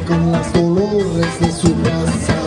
con las dolores de su casa.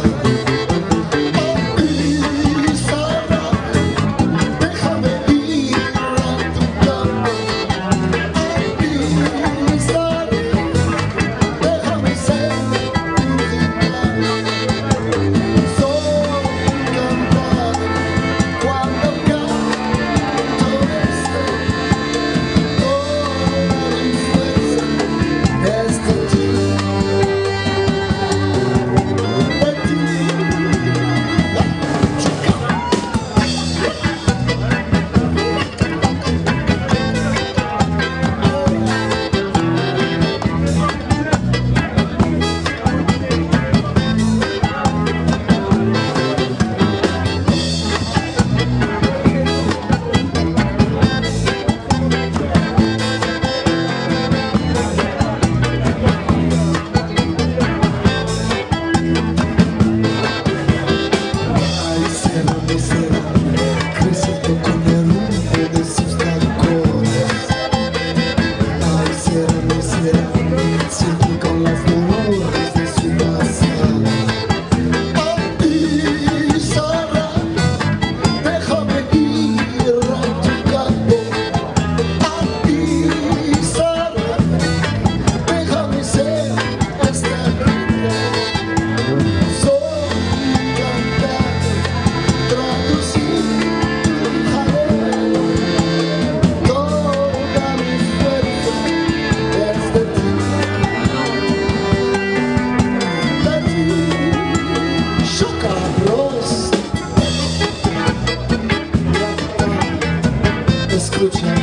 escute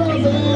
loving.